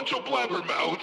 Bunch of blabbermouths!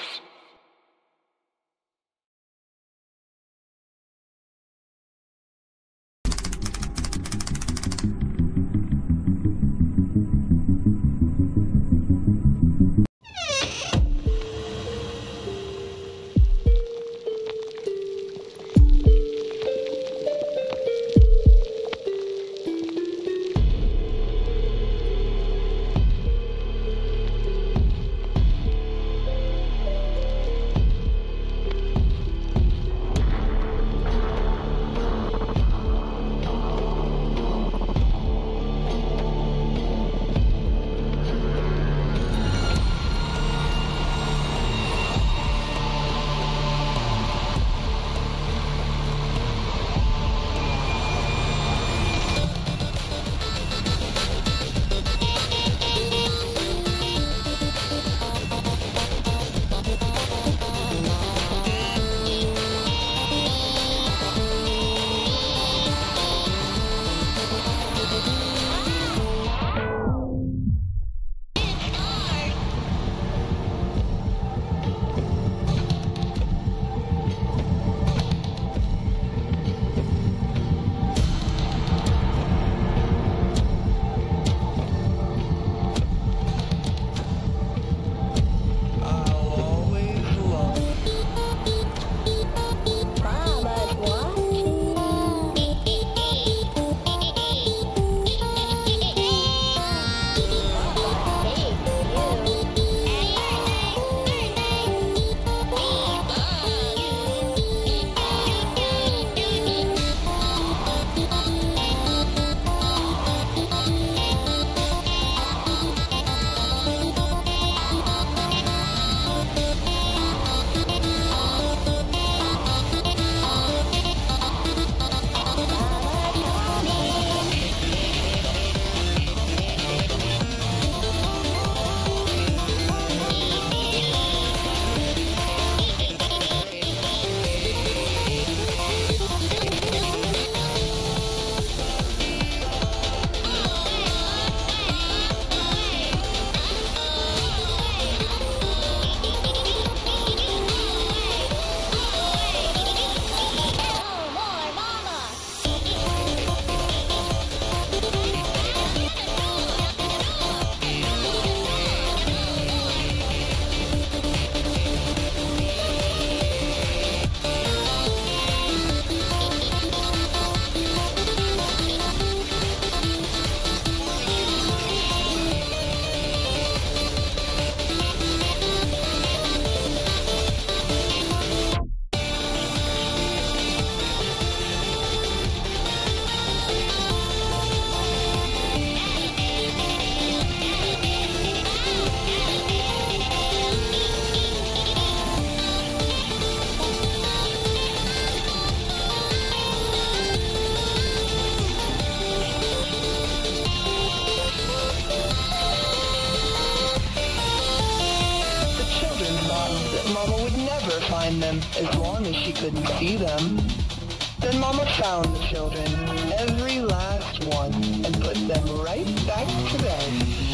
Mama found the children, every last one, and put them right back to bed.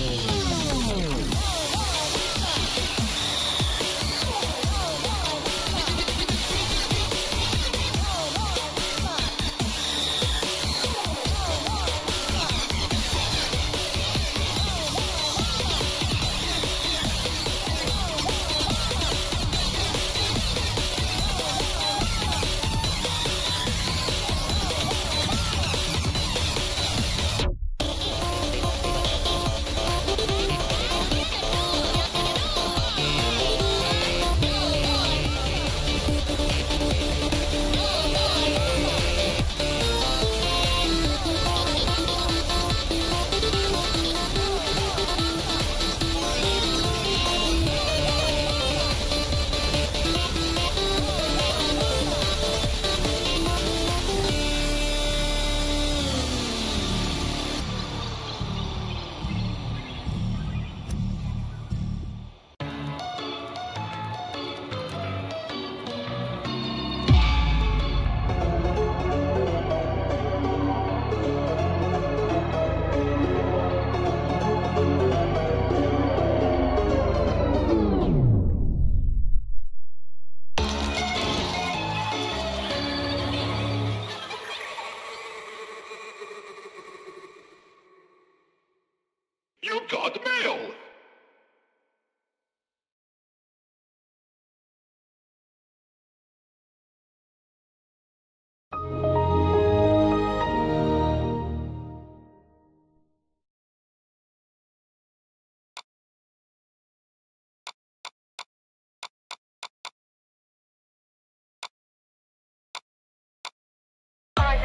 God mail!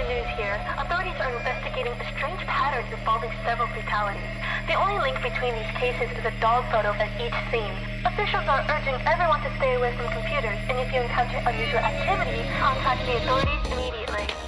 News here. Authorities are investigating a strange pattern involving several fatalities. The only link between these cases is a dog photo at each scene. Officials are urging everyone to stay away from computers, and if you encounter unusual activity, contact the authorities immediately.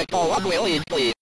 Alright, so what will you please?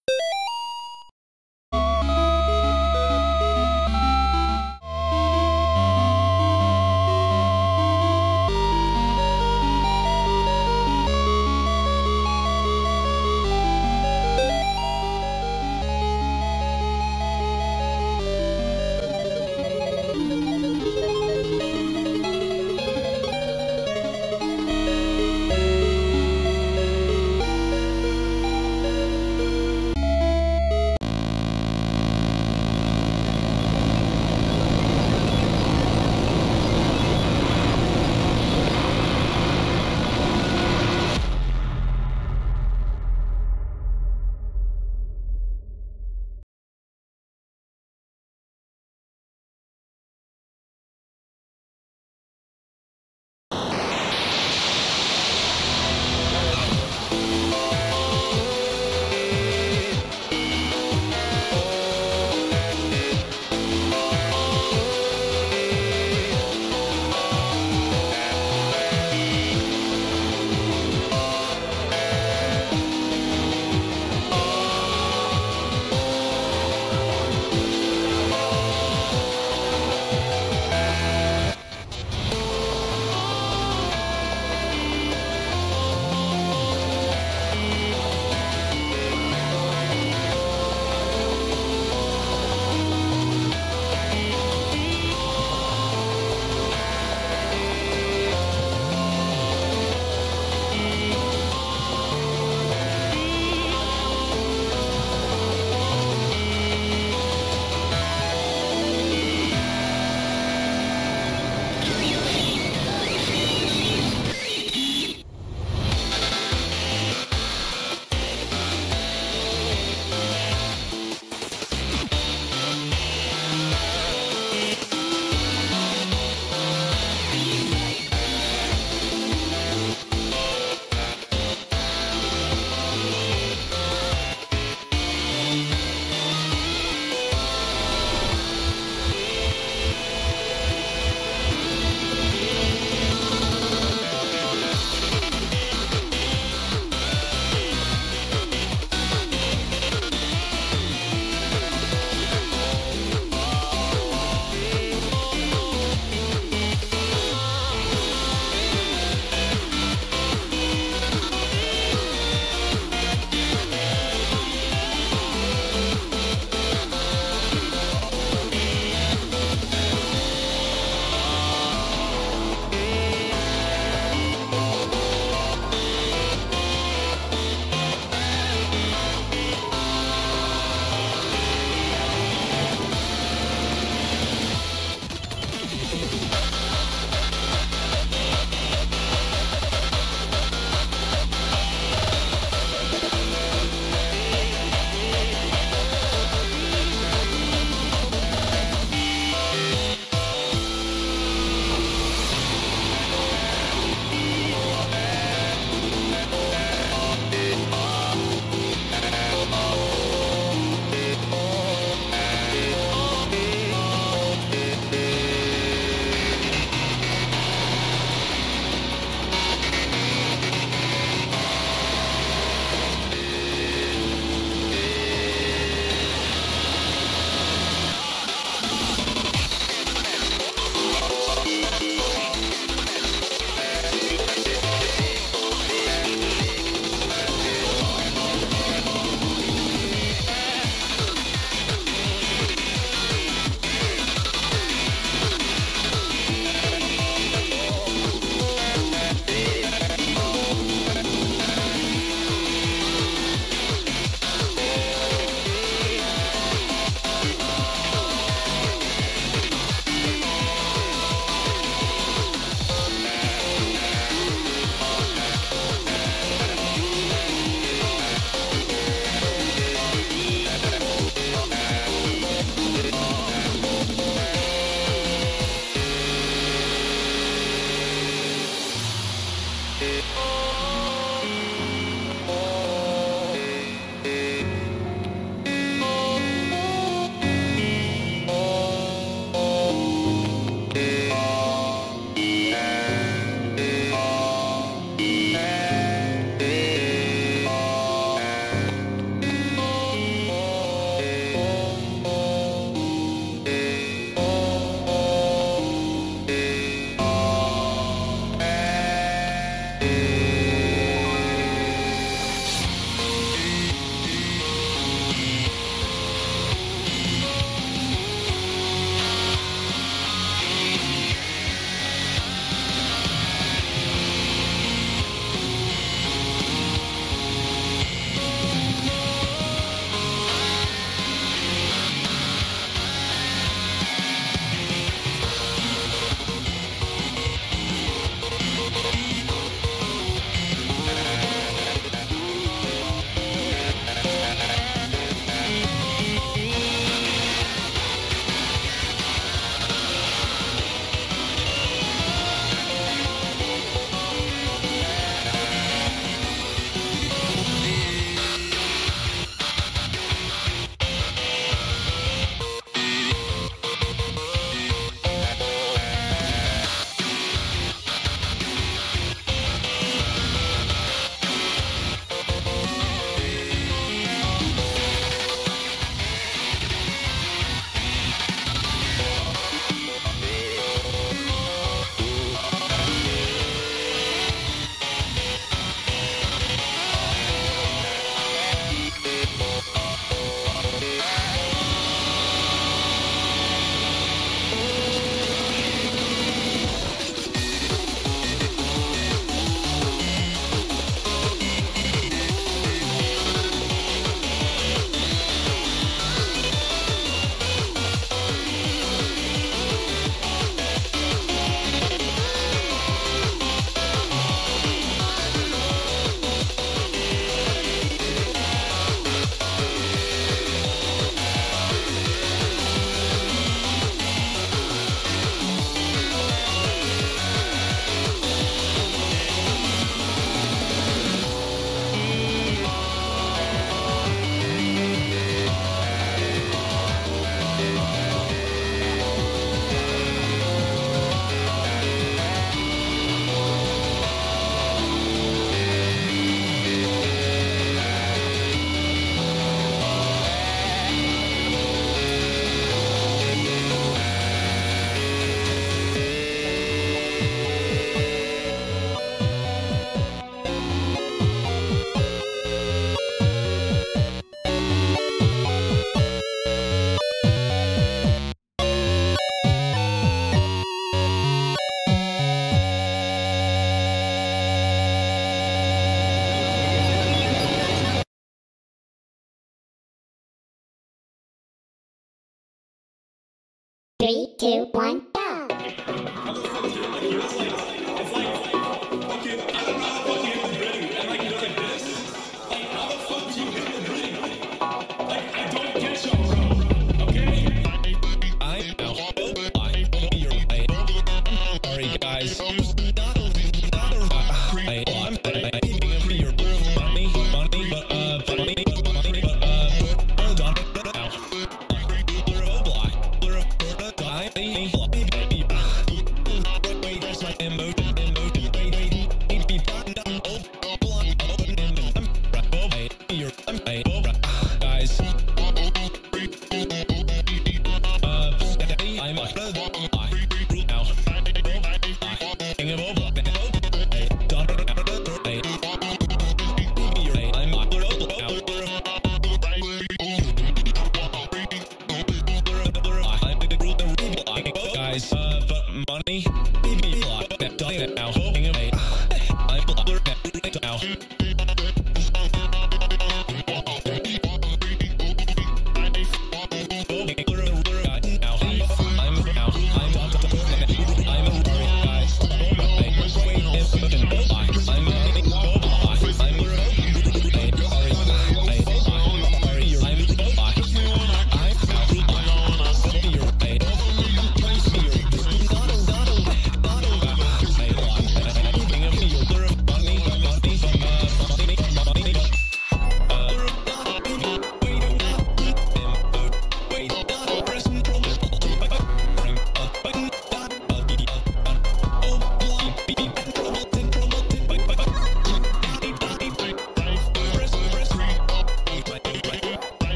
two, one.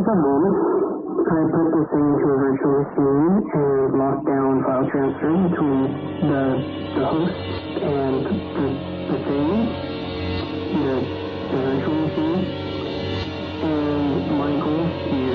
of the moment, I put this thing into a virtual machine and locked down file transfer between the, the host and the, the thing, the, the virtual machine. And my goal here